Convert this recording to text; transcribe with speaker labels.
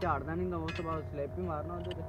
Speaker 1: ਝਾੜਦਾ ਨਹੀਂ ਹੁੰਦਾ ਉਸ ਤੋਂ ਬਾਅਦ ਸਲਿੱਪ ਹੀ ਮਾਰਨਾ ਉਹਦੇ ਤੇ।